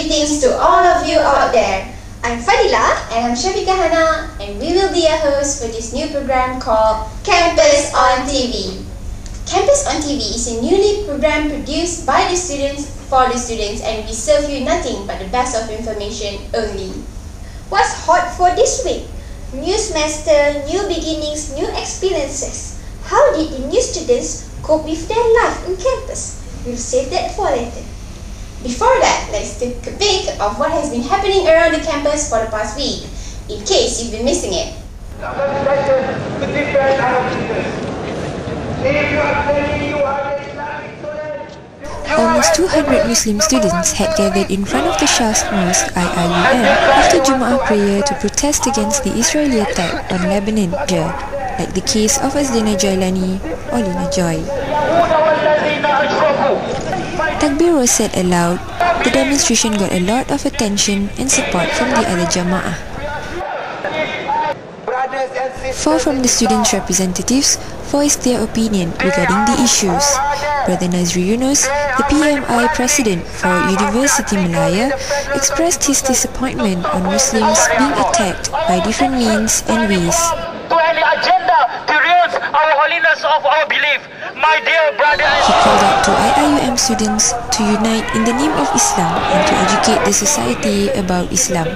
Greetings to all of you out there. I'm Fadila And I'm Syafiqah Hana and we will be your hosts for this new program called Campus on TV. Campus on TV is a newly program produced by the students for the students and we serve you nothing but the best of information only. What's hot for this week? New semester, new beginnings, new experiences. How did the new students cope with their life on campus? We'll save that for later. Take a peek of what has been happening around the campus for the past week, in case you've been missing it. Almost 200 Muslim students had gathered in front of the SHAS Mosque IIUM after Jumu'ah prayer to protest against the Israeli attack on Lebanon, like the case of Azalina Jailani or Lina Joy. Was said aloud. The demonstration got a lot of attention and support from the other Jama'ah. Four from the students' representatives voiced their opinion regarding the issues. Brother Nazri Yunus, the PMI president for University Malaya, expressed his disappointment on Muslims being attacked by different means and ways. Belief, my dear brothers. He called out to IIUM students to unite in the name of Islam and to educate the society about Islam.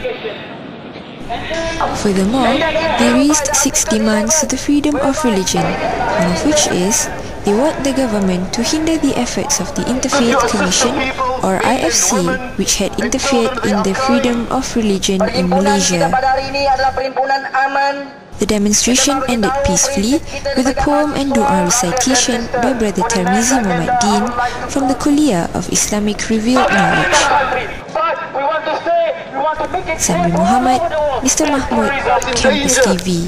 Furthermore, they raised six demands to the freedom of religion, one of which is they want the government to hinder the efforts of the Interfaith Commission or IFC which had interfered in the freedom of religion in Malaysia. The demonstration ended peacefully with a poem and dua recitation by Brother Tarmizi Muhammad Din from the Kulliyyah of Islamic Revealed Knowledge. Zamri Mohamad, Mr. Mahmud, Campus TV.